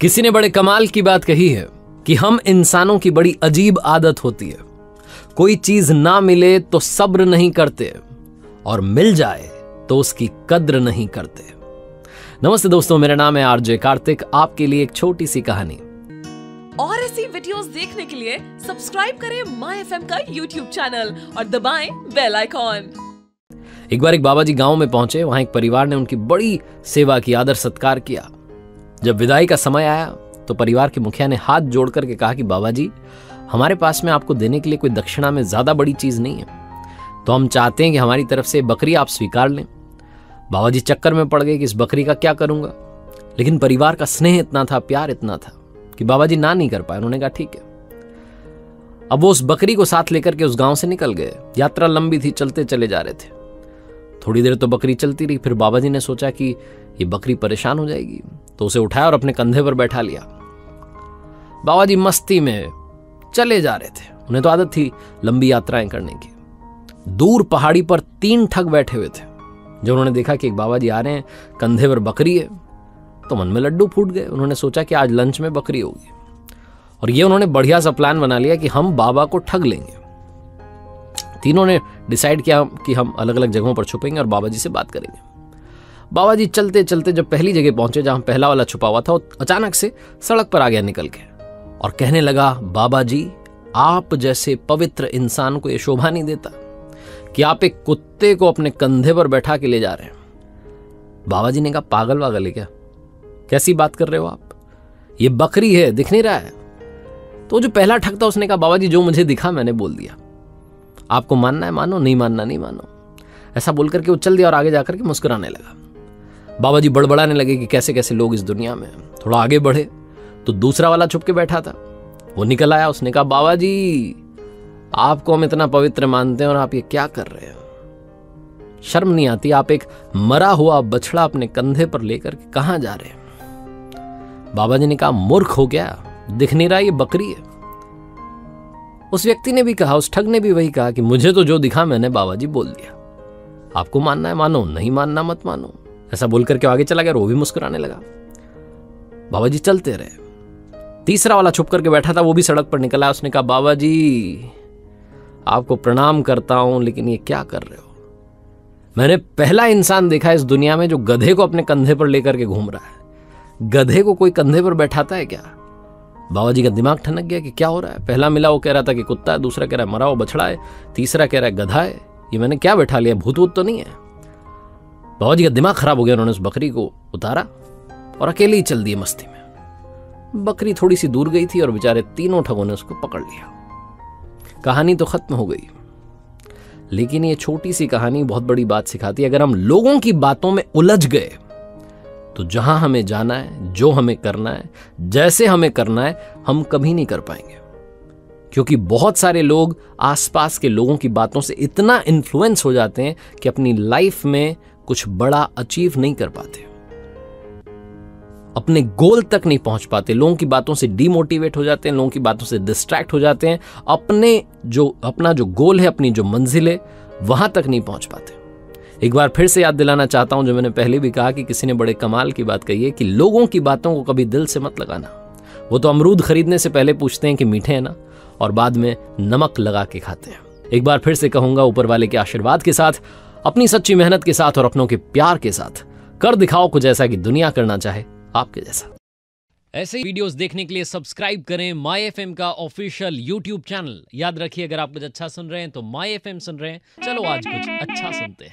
किसी ने बड़े कमाल की बात कही है कि हम इंसानों की बड़ी अजीब आदत होती है। कोई चीज़ ना मिले तो सब्र नहीं करते और मिल जाए तो उसकी कद्र नहीं करते। नमस्ते दोस्तों मेरा नाम है आरजे कार्तिक आपके लिए एक छोटी सी कहानी। और ऐसी वीडियोस देखने के लिए सब्सक्राइब करें माई एफ़ का यूट्यूब चैनल और दबाएँ बेल आइकॉन एक बार एक बाबा जी गाँव में पहुँचे वहाँ एक परिवार ने उनकी बड़ी सेवा की आदर सत्कार किया। जब विदाई का समय आया तो परिवार के मुखिया ने हाथ जोड़ करके कहा कि बाबा जी हमारे पास में आपको देने के लिए कोई दक्षिणा में ज़्यादा बड़ी चीज़ नहीं है। तो हम चाहते हैं कि हमारी तरफ़ से बकरी आप स्वीकार लें। बाबा जी चक्कर में पड़ गए कि इस बकरी का क्या करूँगा। लेकिन परिवार का स्नेह इतना था, प्यार इतना था, कि बाबा जी ना नहीं कर पाए। उन्होंने कहा, ठीक है। अब वो उस बकरी को साथ लेकर के उस गाँव से निकल गए। यात्रा लंबी थी, चलते चले जा रहे थे। थोड़ी देर तो बकरी चलती रही, फिर बाबा जी ने सोचा कि ये बकरी परेशान हो जाएगी। तो उसे उठाया और अपने कंधे पर बैठा लिया। बाबा जी मस्ती में चले जा रहे थे। उन्हें तो आदत थी लंबी यात्राएँ करने की। दूर पहाड़ी पर तीन ठग बैठे हुए थे। जब उन्होंने देखा कि एक बाबा जी आ रहे हैं, कंधे पर बकरी है तो मन में लड्डू फूट गए। उन्होंने सोचा कि आज लंच में बकरी होगी। और ये उन्होंने बढ़िया सा प्लान बना लिया कि हम बाबा को ठग लेंगे। तीनों ने डिसाइड किया कि हम अलग अलग जगहों पर छुपेंगे और बाबा जी से बात करेंगे। बाबा जी चलते चलते जब पहली जगह पहुँचे जहाँ पहला वाला छुपा हुआ था अचानक से सड़क पर आ गया, निकल के और कहने लगा बाबा जी आप जैसे पवित्र इंसान को यह शोभा नहीं देता कि आप एक कुत्ते को अपने कंधे पर बैठा के ले जा रहे हैं। बाबा जी ने कहा, पागल वागल है क्या? कैसी बात कर रहे हो आप? ये बकरी है, दिख नहीं रहा है। तो जो पहला ठग था उसने कहा बाबा जी जो मुझे दिखा, मैंने बोल दिया। आपको मानना है, मानो, नहीं मानना, नहीं मानो। ऐसा बोल करके वो चल दिया और आगे जाकर के मुस्कुराने लगा। बाबा जी बड़बड़ाने लगे कि कैसे कैसे लोग इस दुनिया में थोड़ा आगे बढ़े। तो दूसरा वाला छुप के बैठा था। वो निकल आया, उसने कहा, बाबा जी, आपको हम इतना पवित्र मानते हैं और आप ये क्या कर रहे हैं? शर्म नहीं आती। आप एक मरा हुआ बछड़ा अपने कंधे पर लेकर कहाँ जा रहे हैं? बाबा जी ने कहा, मूर्ख हो गया। दिख नहीं रहा, ये बकरी है। उस व्यक्ति ने भी कहा, उस ठग ने भी वही कहा कि मुझे तो जो दिखा मैंने बाबा जी बोल दिया। आपको मानना है मानो, नहीं मानना मत मानो। ऐसा बोलकर के आगे चला गया वो भी मुस्कुराने लगा। बाबा जी चलते रहे। तीसरा वाला छुप करके बैठा था, वो भी सड़क पर निकला। उसने कहा बाबा जी आपको प्रणाम करता हूँ, लेकिन ये क्या कर रहे हो? मैंने पहला इंसान देखा इस दुनिया में जो गधे को अपने कंधे पर लेकर के घूम रहा है। गधे को कोई कंधे पर बैठाता है क्या? बाबा जी का दिमाग ठनक गया कि क्या हो रहा है? पहला मिला, वो कह रहा था कि कुत्ता है, दूसरा कह रहा है मरा, वो बछड़ा है, तीसरा कह रहा है गधा है। ये मैंने क्या बैठा लिया? भूत वूत तो नहीं है। बाबा जी का दिमाग खराब हो गया उन्होंने उस बकरी को उतारा और अकेले ही चल दिए मस्ती में। बकरी थोड़ी सी दूर गई थी और बेचारे तीनों ठगों ने उसको पकड़ लिया। कहानी तो खत्म हो गई। लेकिन ये छोटी सी कहानी बहुत बड़ी बात सिखाती है। अगर हम लोगों की बातों में उलझ गए तो जहाँ हमें जाना है, जो हमें करना है, जैसे हमें करना है, हम कभी नहीं कर पाएँगे। क्योंकि बहुत सारे लोग आसपास के लोगों की बातों से इतना इन्फ्लुएंस हो जाते हैं कि अपनी लाइफ में कुछ बड़ा अचीव नहीं कर पाते। अपने गोल तक नहीं पहुँच पाते। लोगों की बातों से डिमोटिवेट हो जाते हैं, लोगों की बातों से डिस्ट्रैक्ट हो जाते हैं। अपने जो, अपना जो गोल है, अपनी जो मंजिल है, वहाँ तक नहीं पहुँच पाते। एक बार फिर से याद दिलाना चाहता हूँ, जो मैंने पहले भी कहा कि किसी ने बड़े कमाल की बात कही है कि लोगों की बातों को कभी दिल से मत लगाना। वो तो अमरूद खरीदने से पहले पूछते हैं कि मीठे हैं ना, और बाद में नमक लगा के खाते हैं। एक बार फिर से कहूँगा, ऊपर वाले के आशीर्वाद के साथ अपनी सच्ची मेहनत के साथ और अपनों के प्यार के साथ। कर दिखाओ कुछ ऐसा कि दुनिया करना चाहे आपके जैसा। ऐसे वीडियोस देखने के लिए सब्सक्राइब करें माई एफ़ का ऑफिशियल यूट्यूब चैनल याद रखिए, अगर आप कुछ अच्छा सुन रहे हैं तो माई एफ़ सुन रहे हैं। चलो आज कुछ अच्छा सुनते हैं।